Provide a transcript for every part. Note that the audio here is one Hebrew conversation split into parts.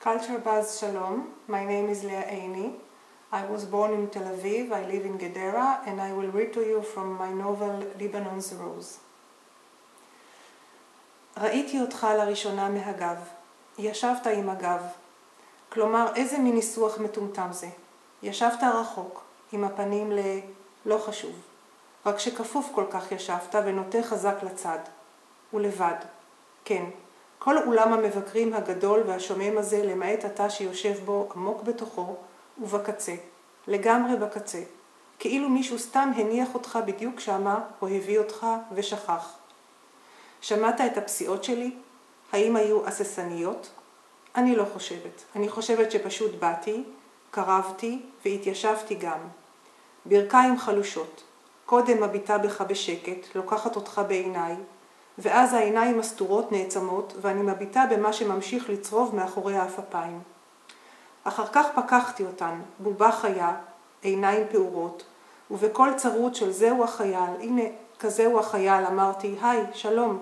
Culture Buzz Shalom. My name is Leah Aini. I was born in Tel Aviv, I live in Gedera, and I will read to you from my novel Lebanon's Rose. ראיתי אותך לראשונה מהגב. ישבת עם הגב. כלומר, איזה מין ניסוח מטומטם זה. ישבת רחוק, עם הפנים ל... לא חשוב. רק שכפוף כל כך ישבת ונוטה חזק לצד. ולבד. כן, כל אולם המבקרים הגדול והשומם הזה, למעט אתה שיושב בו עמוק בתוכו ובקצה, לגמרי בקצה, כאילו מישהו סתם הניח אותך בדיוק שמה או הביא אותך ושכח. שמעת את הפסיעות שלי? האם היו הססניות? אני לא חושבת. אני חושבת שפשוט באתי, קרבתי והתיישבתי גם. ברכיים חלושות. קודם מביטה בך בשקט, לוקחת אותך בעיניי, ואז העיניים הסתורות נעצמות, ואני מביטה במה שממשיך לצרוב מאחורי האפפיים. אחר כך פקחתי אותן, בובה חיה, עיניים פעורות, ובקול צרוד של זהו החייל, הנה כזהו החייל, אמרתי, היי, שלום,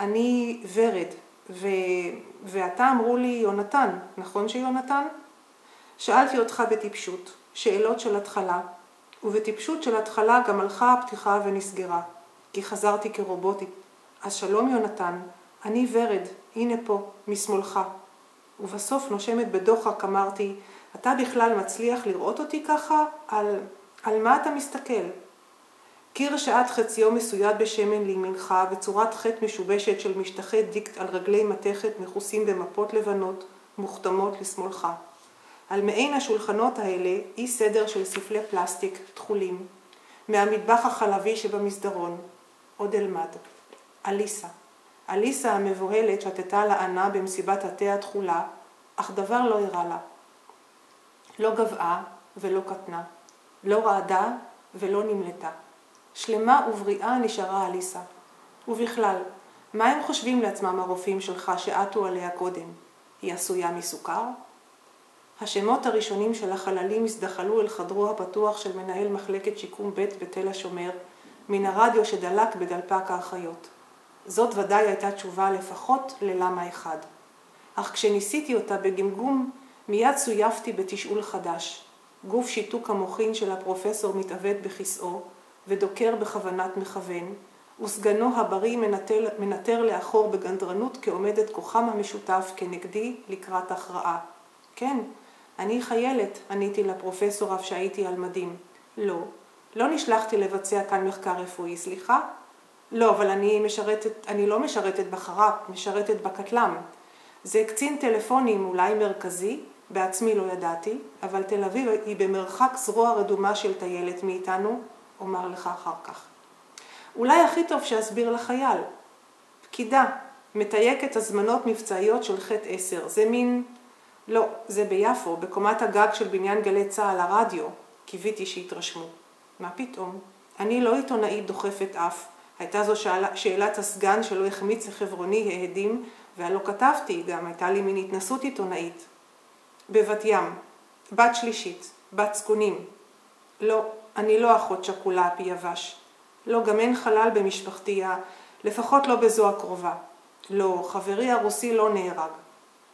אני ורד, ו... ואתה אמרו לי יונתן, נכון שיונתן? שאלתי אותך בטיפשות, שאלות של התחלה, ובטיפשות של התחלה גם הלכה הפתיחה ונסגרה, כי חזרתי כרובוטית. אז שלום יונתן, אני ורד, הנה פה, משמאלך. ובסוף נושמת בדוחק אמרתי, אתה בכלל מצליח לראות אותי ככה? על, על מה אתה מסתכל? קיר שעת חציו מסויד בשמן לימינך וצורת חטא משובשת של משטחי דיקט על רגלי מתכת מכוסים במפות לבנות, מוכתמות לשמאלך. על מעין השולחנות האלה אי סדר של ספלי פלסטיק תכולים, מהמטבח החלבי שבמסדרון. עוד אלמד. אליסה. אליסה המבוהלת שתתה לענה במסיבת התה התכולה, אך דבר לא הראה לה. לא גבעה ולא קטנה, לא רעדה ולא נמלטה. שלמה ובריאה נשארה אליסה. ובכלל, מה הם חושבים לעצמם הרופאים שלך שעטו עליה קודם? היא עשויה מסוכר? השמות הראשונים של החללים הזדחלו אל חדרו הפתוח של מנהל מחלקת שיקום ב' בתל השומר, מן הרדיו שדלק בדלפק האחיות. זאת ודאי הייתה תשובה לפחות ללמה אחד. אך כשניסיתי אותה בגמגום, מיד צויפתי בתשאול חדש. גוף שיתוק המוחין של הפרופסור מתעוות בכיסאו, ודוקר בכוונת מכוון, וסגנו הבריא מנטר, מנטר לאחור בגנדרנות כעומדת כוחם המשותף כנגדי לקראת הכרעה. כן, אני חיילת, עניתי לפרופסור אף שהייתי על מדים. לא, לא נשלחתי לבצע כאן מחקר רפואי, סליחה? לא, אבל אני משרתת, אני לא משרתת בחר"פ, משרתת בקטל"ם. זה קצין טלפונים אולי מרכזי, בעצמי לא ידעתי, אבל תל אביב היא במרחק זרוע רדומה של טיילת מאיתנו, אומר לך אחר כך. אולי הכי טוב שאסביר לחייל. פקידה, מתייקת הזמנות מבצעיות של חטא עשר. זה מין... לא, זה ביפו, בקומת הגג של בניין גלי צה"ל, הרדיו. קיוויתי שיתרשמו. מה פתאום? אני לא עיתונאית דוחפת אף. הייתה זו שאלה, שאלת הסגן שלא החמיץ לחברוני העדים, והלא כתבתי, גם הייתה לי מין התנסות עיתונאית. בבת ים, בת שלישית, בת זקונים. לא, אני לא אחות שכולה פי יבש. לא, גם אין חלל במשפחתי, לפחות לא בזו הקרובה. לא, חברי הרוסי לא נהרג.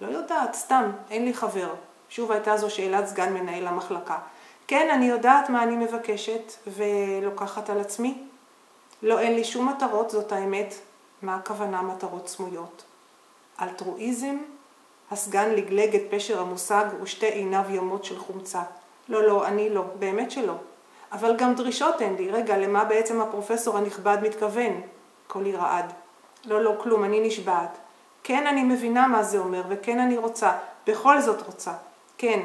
לא יודעת, סתם, אין לי חבר. שוב הייתה זו שאלת סגן מנהל המחלקה. כן, אני יודעת מה אני מבקשת, ולוקחת על עצמי. לא, אין לי שום מטרות, זאת האמת. מה הכוונה מטרות סמויות? אלטרואיזם? הסגן לגלג את פשר המושג ושתי עיניו יומות של חומצה. לא, לא, אני לא, באמת שלא. אבל גם דרישות אין לי. רגע, למה בעצם הפרופסור הנכבד מתכוון? קולי רעד. לא, לא, כלום, אני נשבעת. כן, אני מבינה מה זה אומר, וכן אני רוצה. בכל זאת רוצה. כן.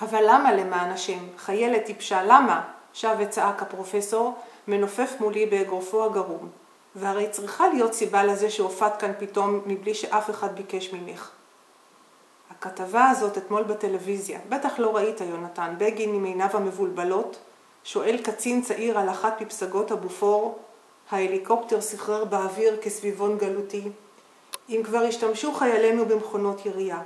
אבל למה למען השם? חיילת טיפשה, למה? שב וצעק הפרופסור, מנופף מולי באגרופו הגרום. והרי צריכה להיות סיבה לזה שהופעת כאן פתאום מבלי שאף אחד ביקש ממך. הכתבה הזאת אתמול בטלוויזיה, בטח לא ראית יונתן, בגין עם עיניו המבולבלות, שואל קצין צעיר על אחת מפסגות הבופור, ההליקופטר סחרר באוויר כסביבון גלותי, אם כבר השתמשו חיילינו במכונות ירייה.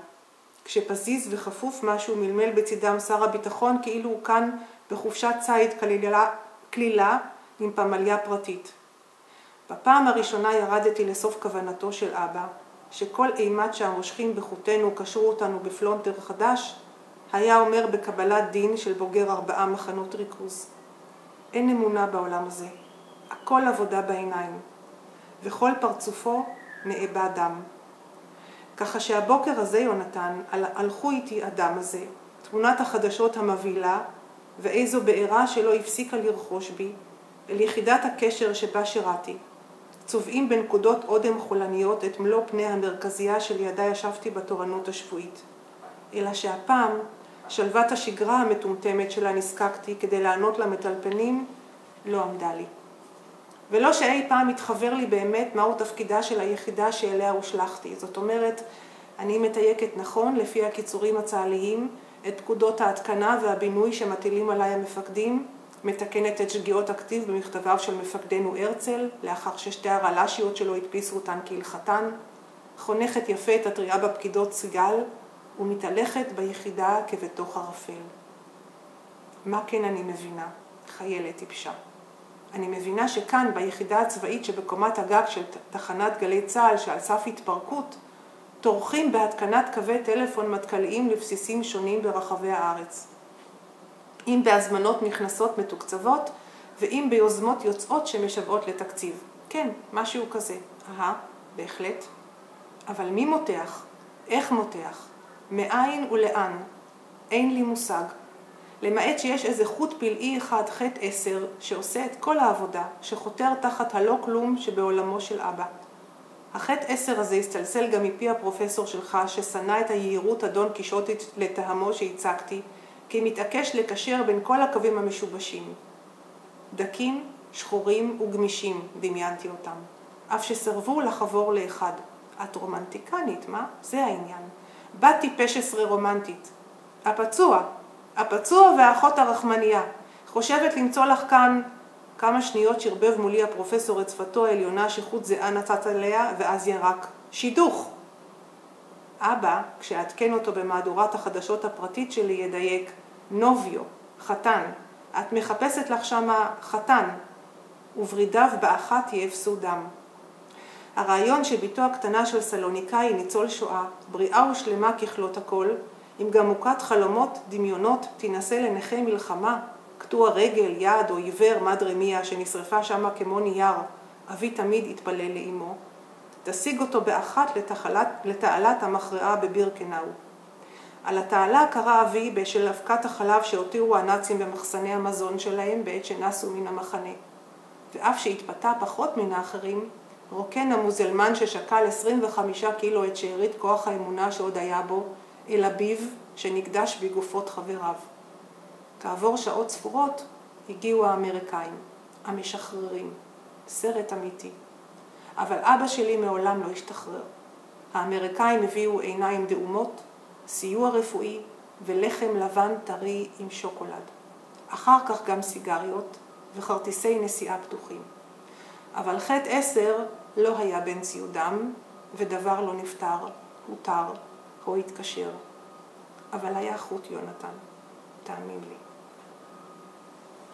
כשפזיז וחפוף משהו מלמל בצדם שר הביטחון כאילו הוא כאן בחופשת ציד כלילה, כלילה עם פמליה פרטית. בפעם הראשונה ירדתי לסוף כוונתו של אבא, שכל אימת שהמושכים בחוטנו קשרו אותנו בפלונטר חדש, היה אומר בקבלת דין של בוגר ארבעה מחנות ריכוז. אין אמונה בעולם הזה, הכל עבודה בעיניים, וכל פרצופו נאבד דם. ככה שהבוקר הזה, יונתן, הלכו איתי אדם הזה, תמונת החדשות המבהילה, ואיזו בעירה שלא הפסיקה לרחוש בי, אל יחידת הקשר שבה שירתי. צובעים בנקודות אודם חולניות את מלוא פני המרכזייה שלידה ישבתי בתורנות השבועית. אלא שהפעם שלוות השגרה המטומטמת שלה נזקקתי כדי לענות למטלפנים לא עמדה לי. ולא שאי פעם התחבר לי באמת מהו תפקידה של היחידה שאליה הושלכתי. זאת אומרת, אני מתייקת נכון לפי הקיצורים הצה"ליים את פקודות ההתקנה והבינוי שמטילים עליי המפקדים, מתקנת את שגיאות הכתיב במכתביו של מפקדנו הרצל, לאחר ששתי הרל"שיות שלו הדפיסו אותן כהלכתן, חונכת יפה את הטריה בפקידות סיגל, ומתהלכת ביחידה כבתוך ערפל. מה כן אני מבינה? חיילת טיפשה. אני מבינה שכאן, ביחידה הצבאית שבקומת הגג של תחנת גלי צה"ל שעל סף התפרקות, טורחים בהתקנת קווי טלפון מטכ"ליים לבסיסים שונים ברחבי הארץ. אם בהזמנות נכנסות מתוקצבות, ואם ביוזמות יוצאות שמשוועות לתקציב. כן, משהו כזה. אהה, בהחלט. אבל מי מותח? איך מותח? מאין ולאן? אין לי מושג. למעט שיש איזה חוט פלאי אחד, חטא עשר, שעושה את כל העבודה, שחותר תחת הלא כלום שבעולמו של אבא. החטא עשר הזה הסתלסל גם מפי הפרופסור שלך, ששנא את היהירות אדון קישוטית לטעמו שהצגתי, כי מתעקש לקשר בין כל הקווים המשובשים. דקים, שחורים וגמישים, דמיינתי אותם. אף שסרבו לחבור לאחד. את רומנטיקנית, מה? זה העניין. בת טיפש עשרה רומנטית. הפצוע, הפצוע והאחות הרחמנייה. חושבת למצוא לך כאן כמה שניות שרבב מולי הפרופסור את שפתו העליונה שחוט זיעה נצץ עליה, ואז ירק. שידוך! אבא, כשאעדכן אותו במהדורת החדשות הפרטית שלי, ידייק, נוביו, חתן. את מחפשת לך שמה חתן, וברידיו באחת יאפסו דם. הרעיון שבתו הקטנה של סלוניקאי, ניצול שואה, בריאה ושלמה ככלות הכל, אם גם מוכת חלומות, דמיונות, תינשא לנכי מלחמה, קטוע רגל, יד או עיוור, מדרמיה, שנשרפה שמה כמו נייר, אבי תמיד התפלל לאמו, תשיג אותו באחת לתעלת, לתעלת המכרעה בבירקנאו. על התעלה קרא אבי בשל אבקת החלב שהותירו הנאצים במחסני המזון שלהם בעת שנסו מן המחנה. ואף שהתפתה פחות מן האחרים, רוקן המוזלמן ששקל 25 קילו את שארית כוח האמונה שעוד היה בו, אל אביו שנקדש בגופות חבריו. כעבור שעות ספורות הגיעו האמריקאים, המשחררים, סרט אמיתי. אבל אבא שלי מעולם לא השתחרר. האמריקאים הביאו עיניים דאומות, סיוע רפואי ולחם לבן טרי עם שוקולד. אחר כך גם סיגריות וכרטיסי נסיעה פתוחים. אבל חטא עשר לא היה בין ציודם, ודבר לא נפתר, הותר או התקשר. אבל היה חוט יונתן, תאמין לי.